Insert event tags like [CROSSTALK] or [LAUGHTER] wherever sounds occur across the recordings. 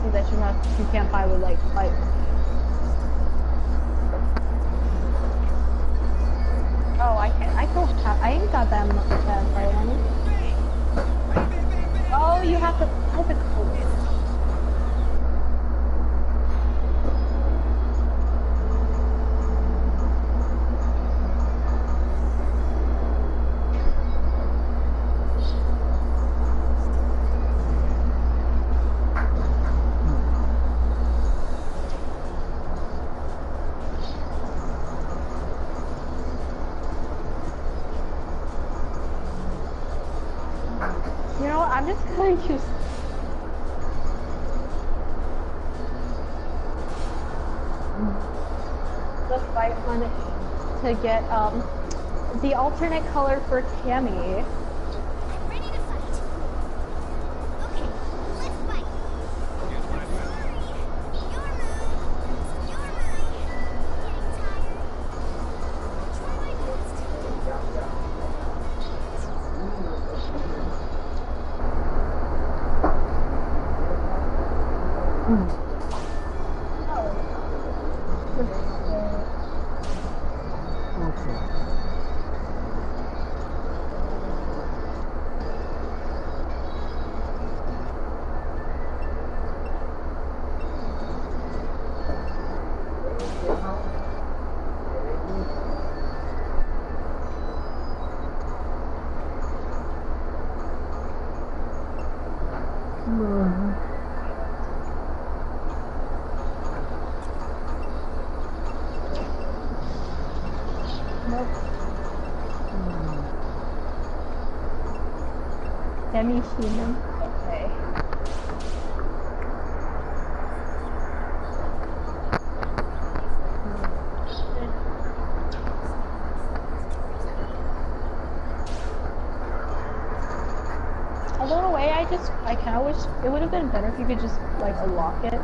DLC that you're not you can't to get um the alternate color for Cammy. I just, I kind of wish it would have been better if you could just like unlock it.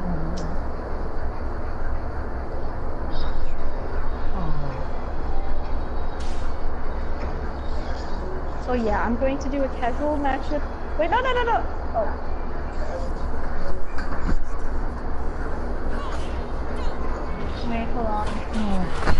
So yeah, I'm going to do a casual matchup. Wait, no, no, no, no. Oh. Wait, hold on. Okay,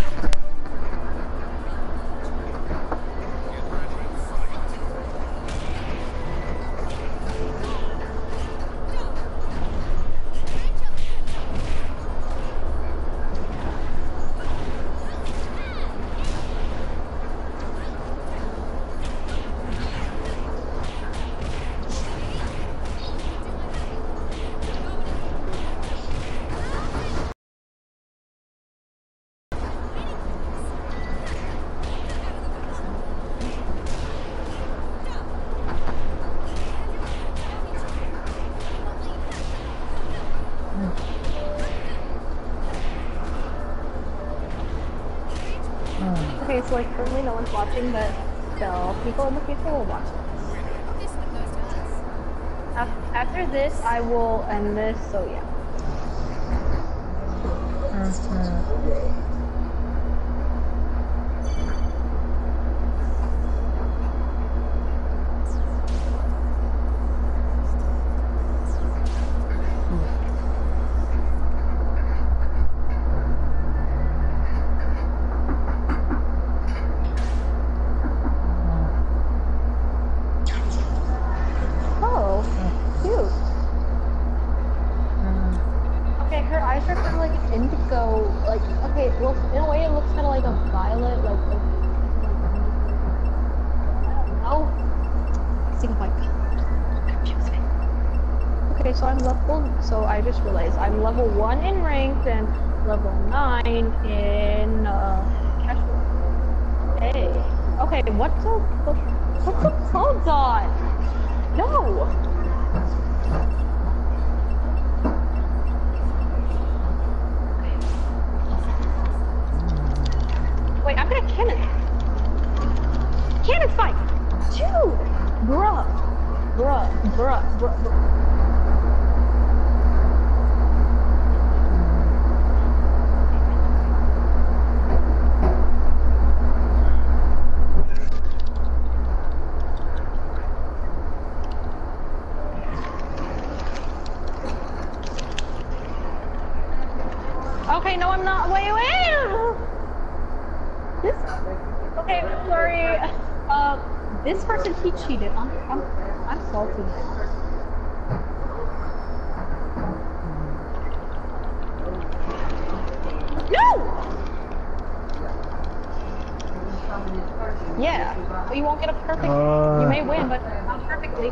watching, but still, people in the future will watch this. This one goes to us. Af- After this, I will end this, so yeah. Her eyes are kind of like indigo, like, okay, well, in a way it looks kind of like a violet, like, a, I don't know. I think. Okay, so I'm level, so I just realized I'm level 1 in ranked and level 9 in, uh, casual. Hey. Okay, what's the, what's the [LAUGHS] clothes on? No! Cannon. cannon fight! Dude! Bruh. Bruh. Bruh. Bruh. bruh. Okay, no, I'm not. Wait, wait. This. Okay, I'm sorry. Uh, this person he cheated. I'm, I'm, I'm salty now. No. Yeah, but you won't get a perfect. Uh. you may win, but not perfectly.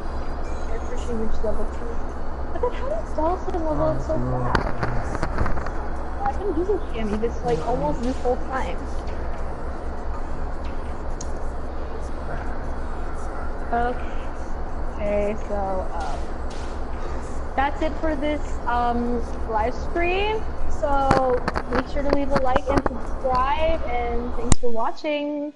she reached level two. But then how did Dawson level up so fast? I've been using Cammy this like almost this whole time. Okay. Okay, so um, that's it for this um, live stream. So make sure to leave a like and subscribe, and thanks for watching.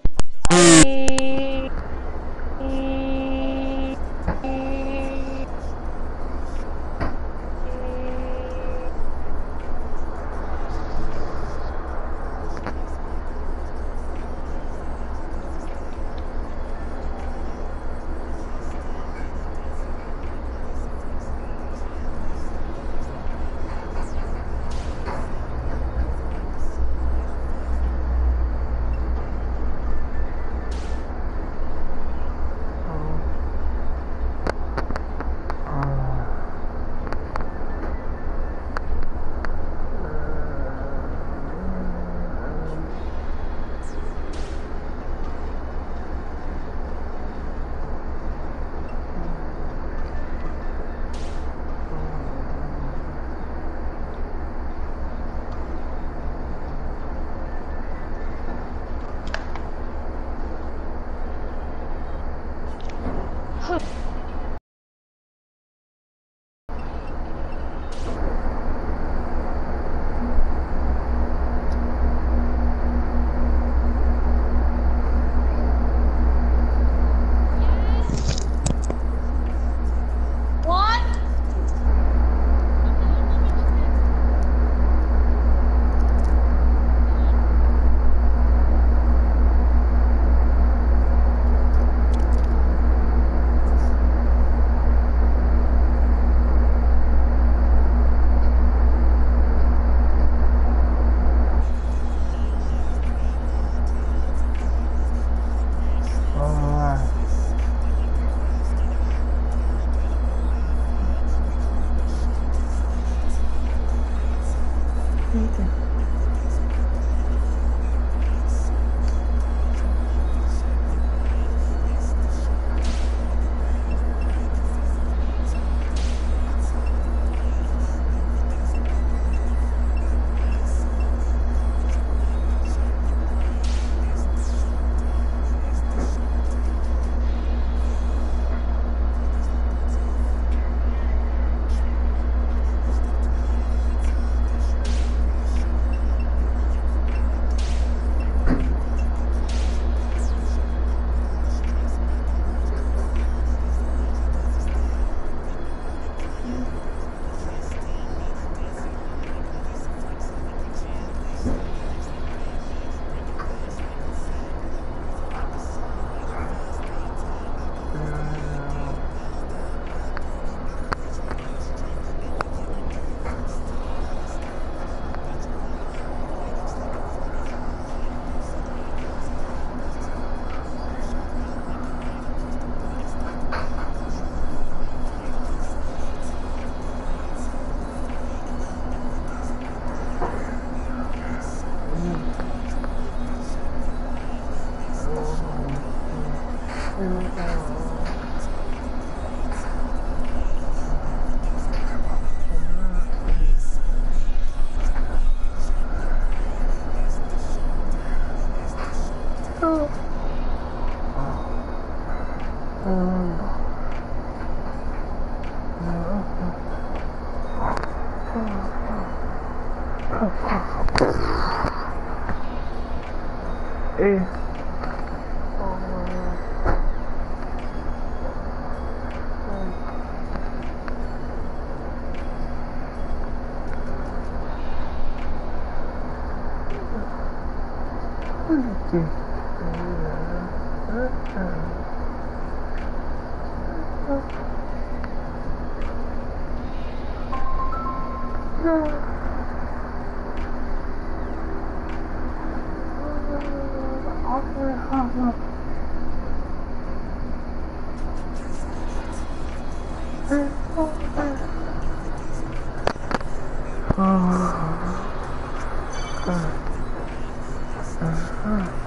Uh-huh. Uh-huh.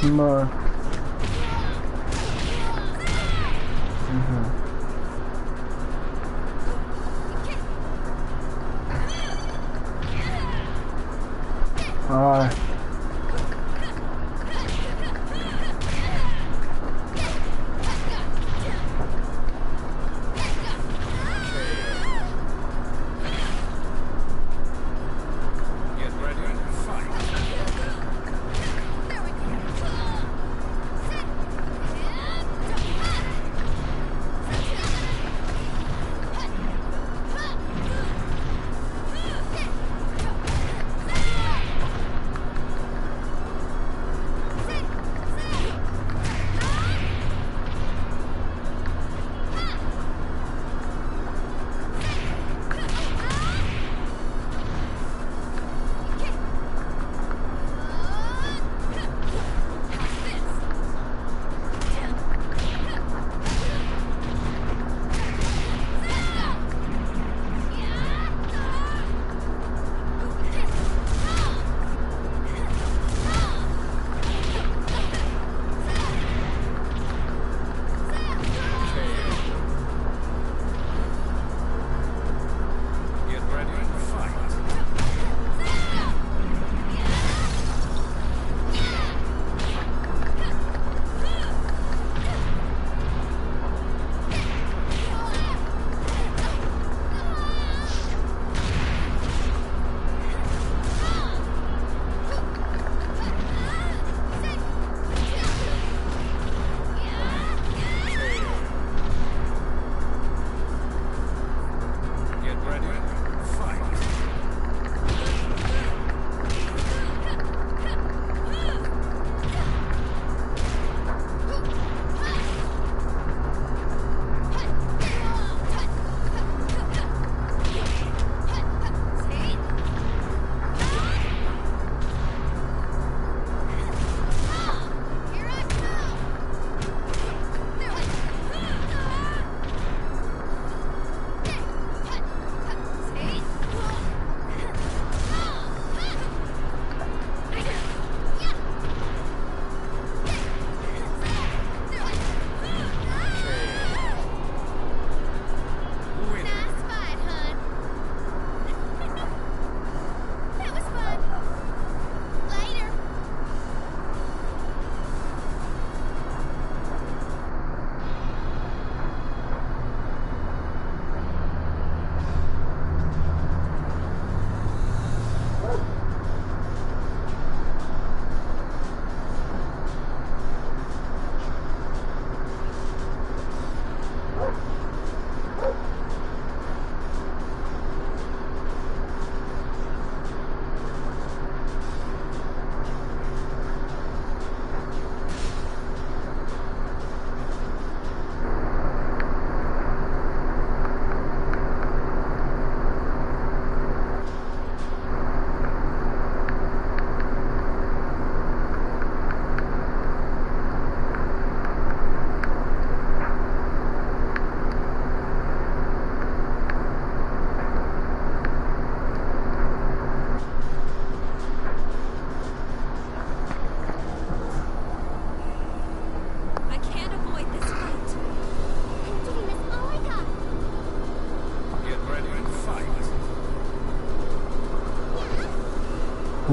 什么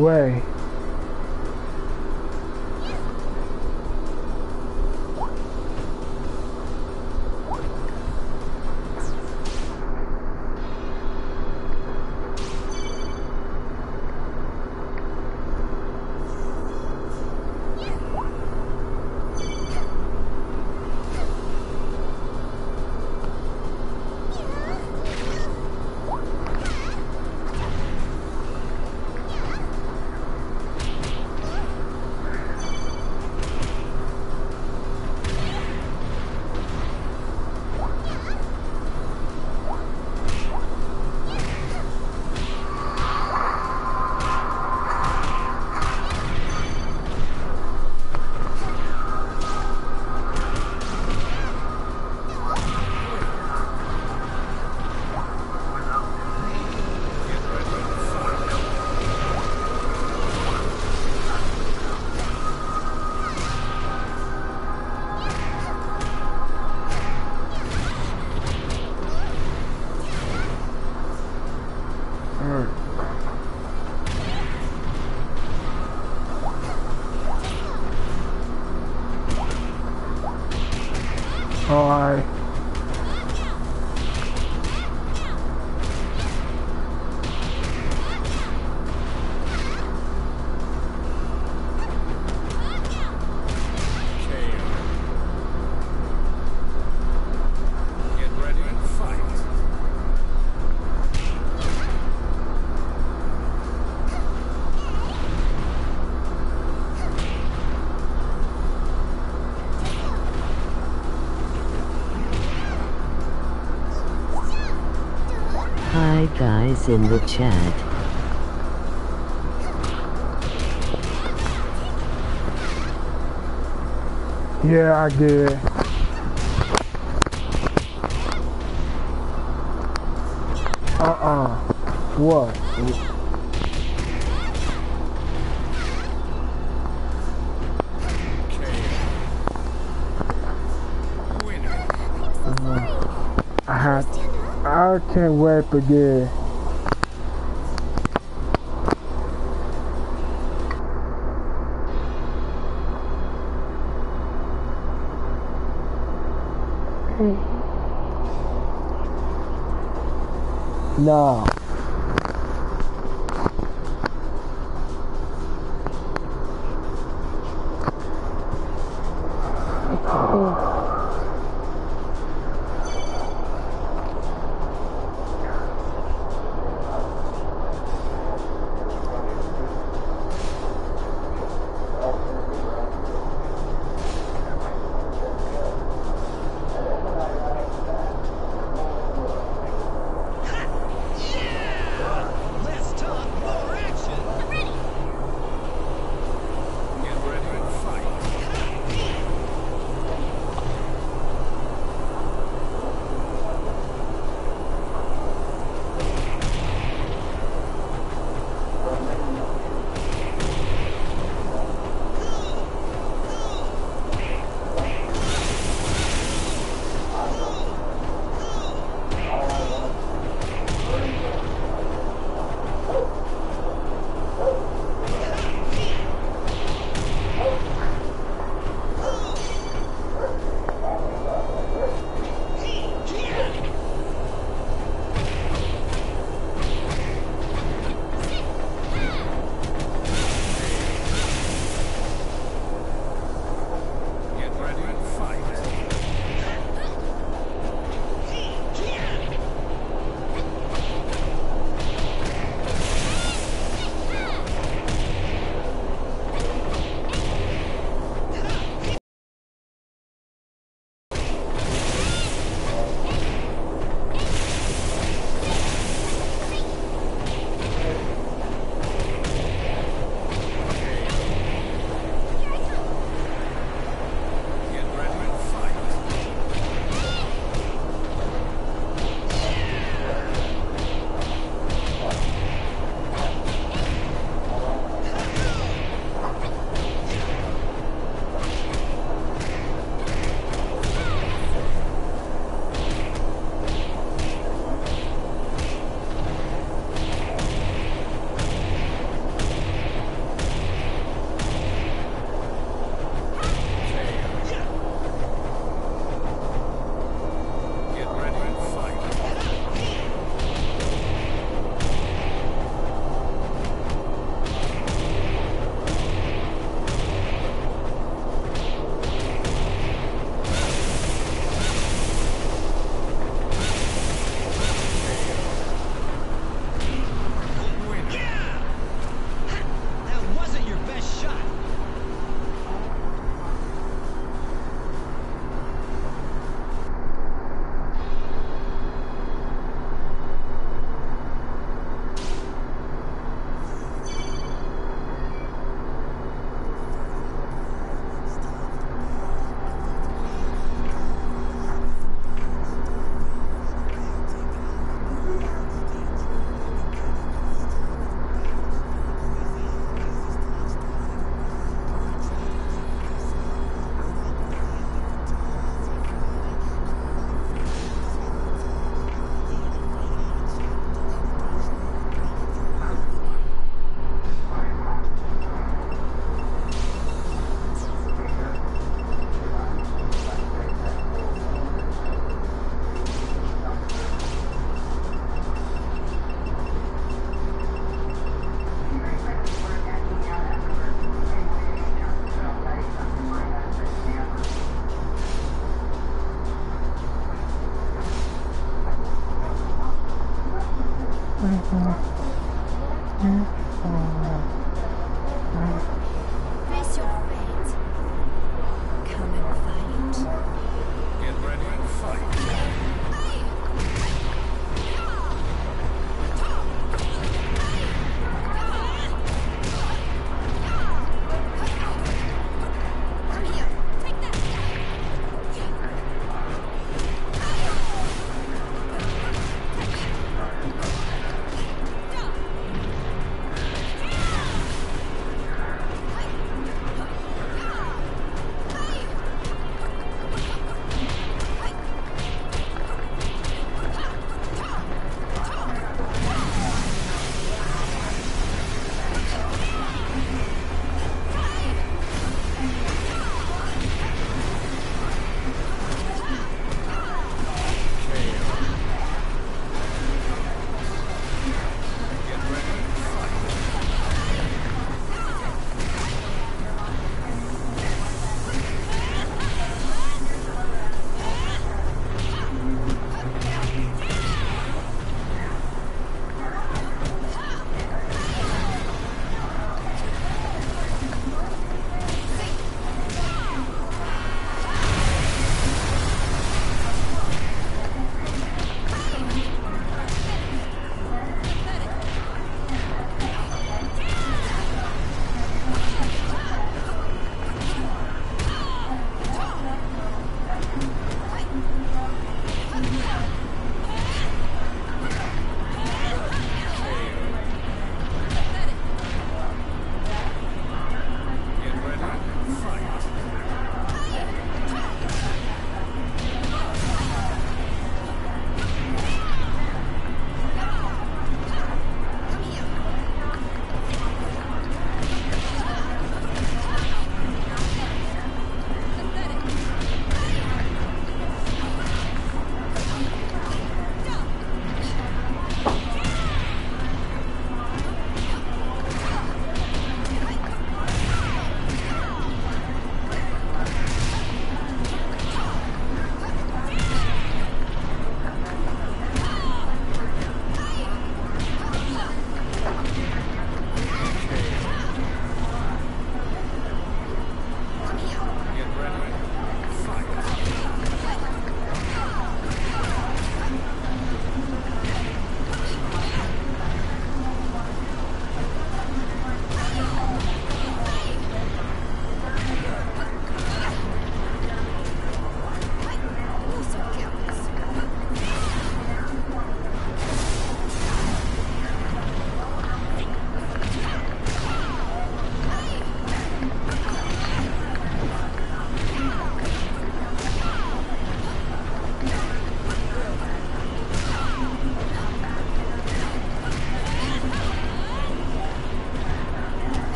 Way. Guys in the chat. Yeah, I did. Uh-uh. What? Winner. I had, I can't wait to get. No.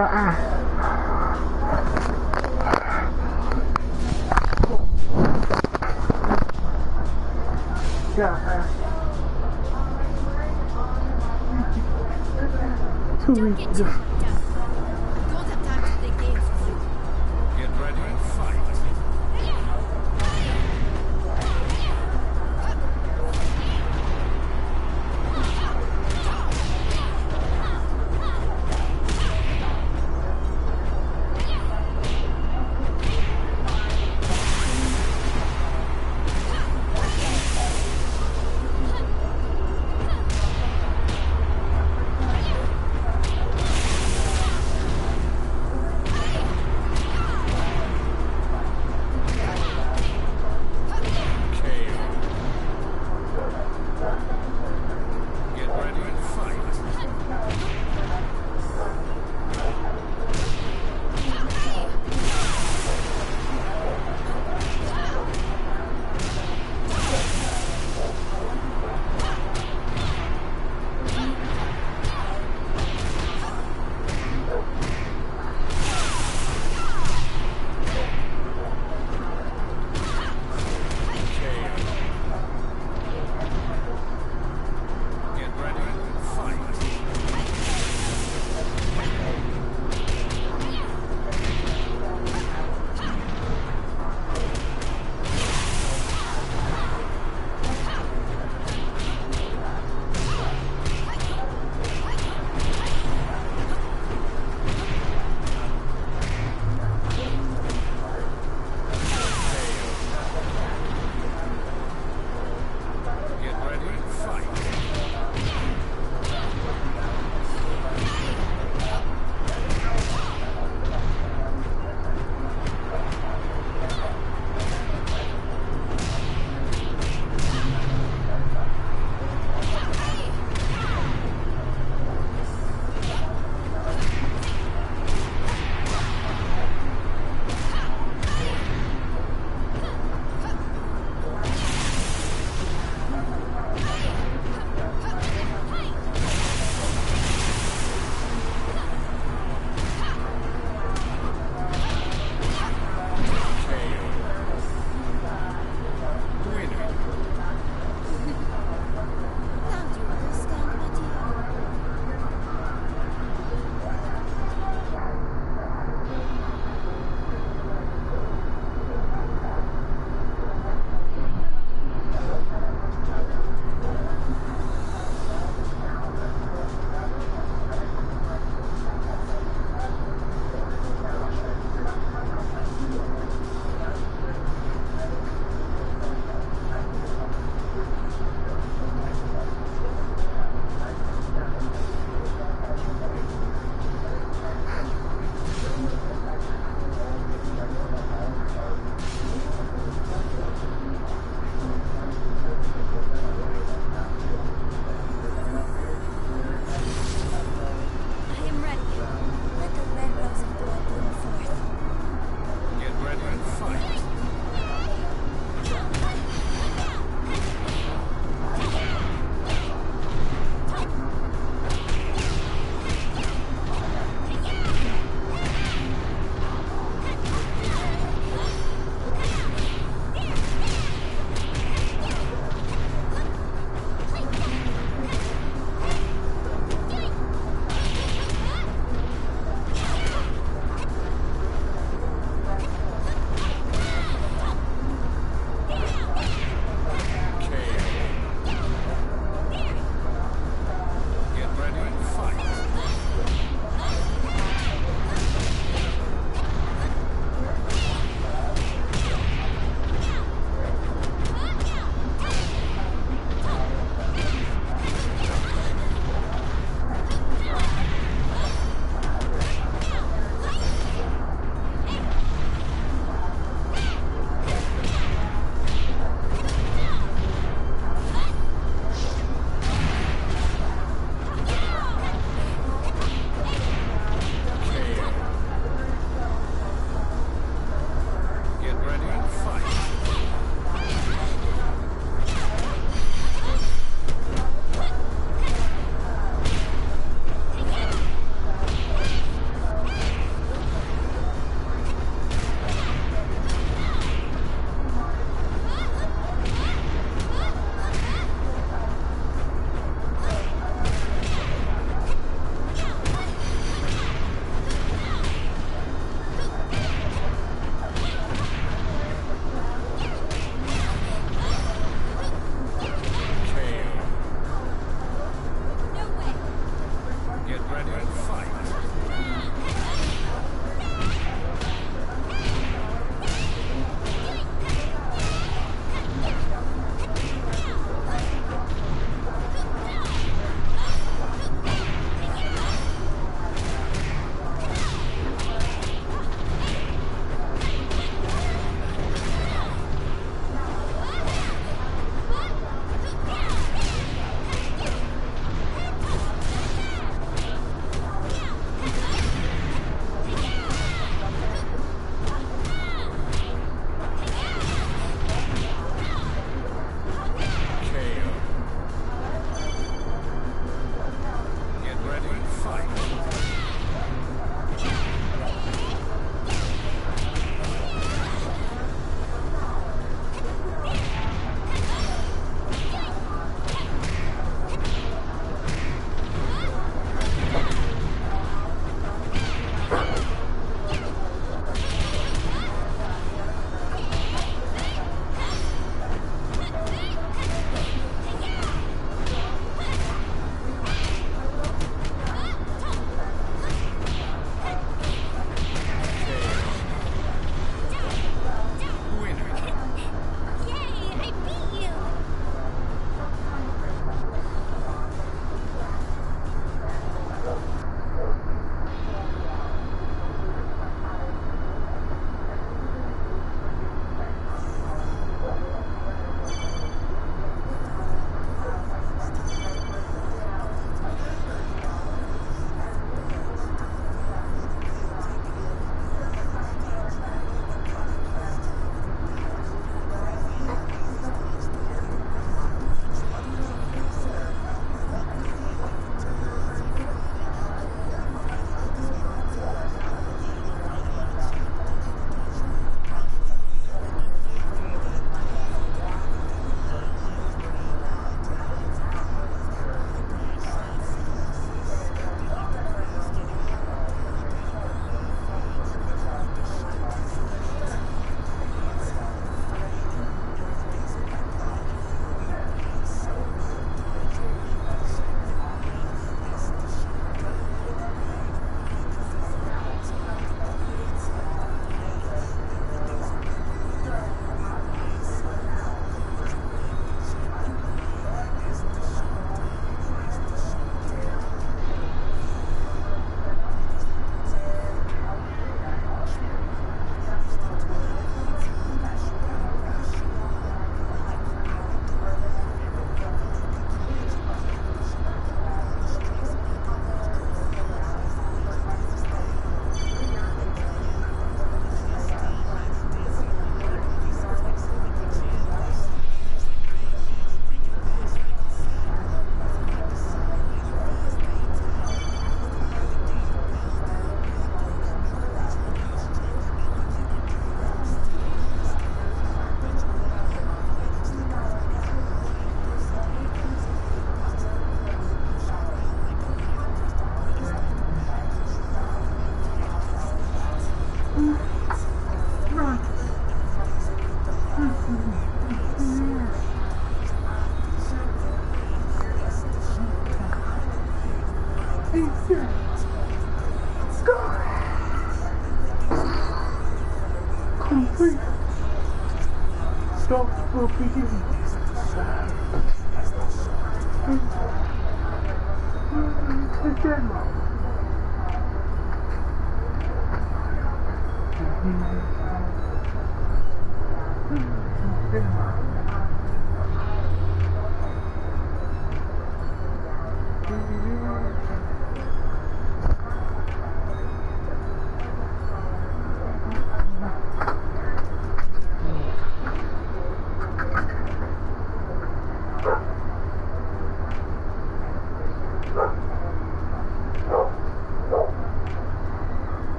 acá. Ah.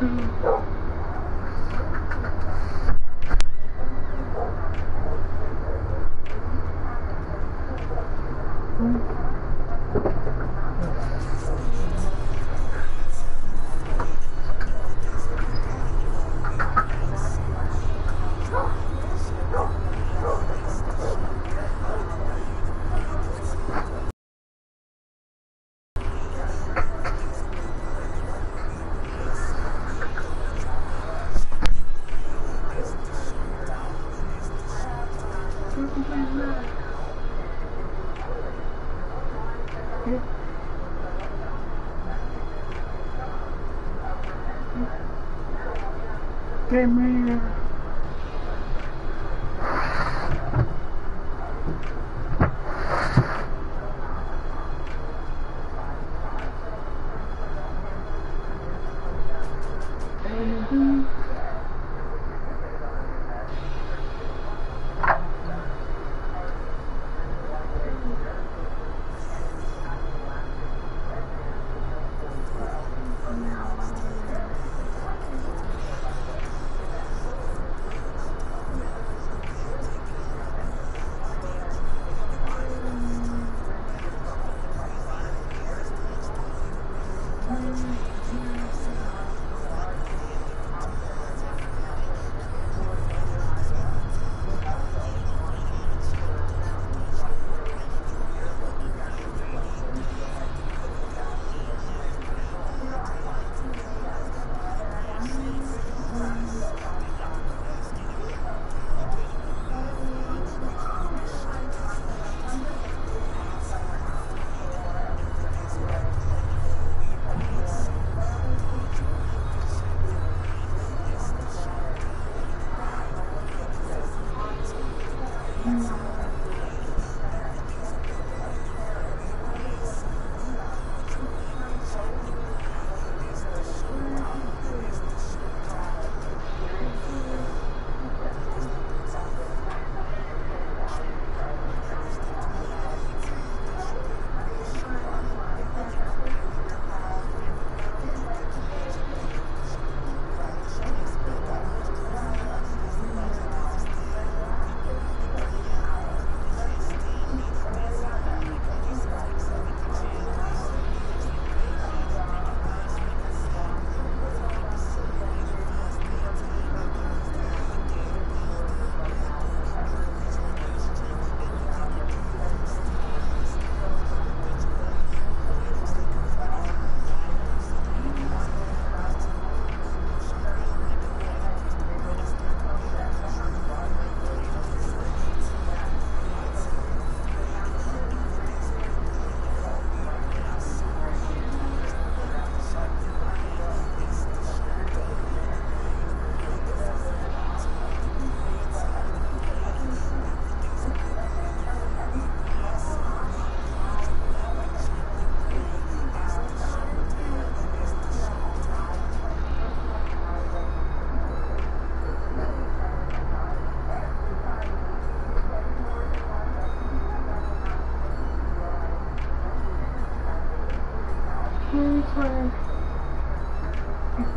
Get me here.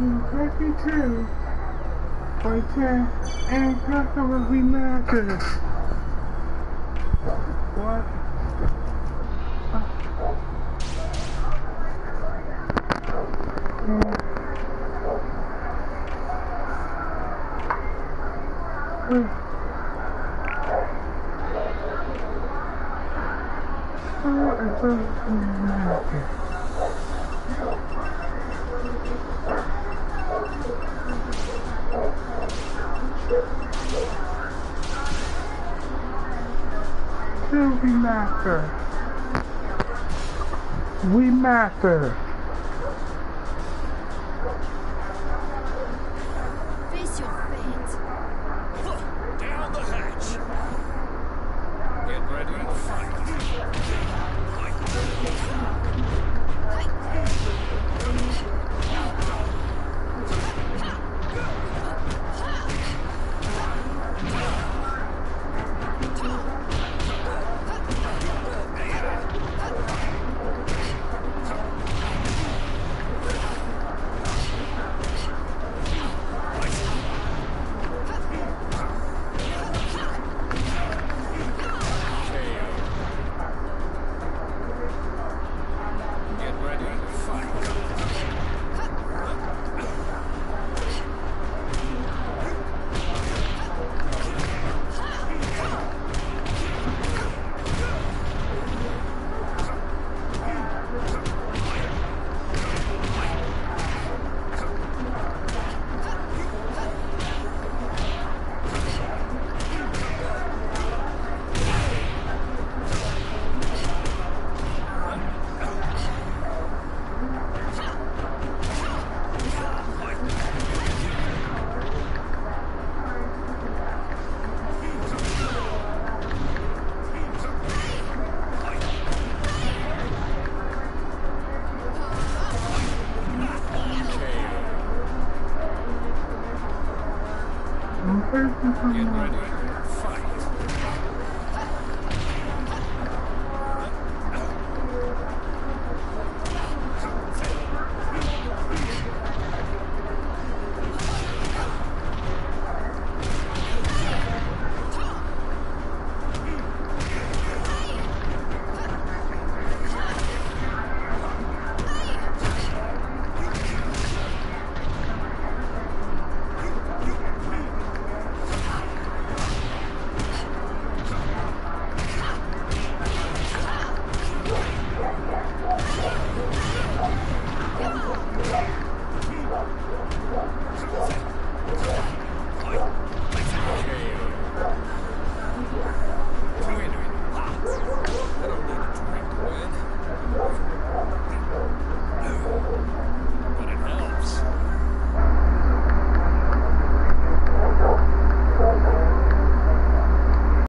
If you take me to, right there, ain't Remaster.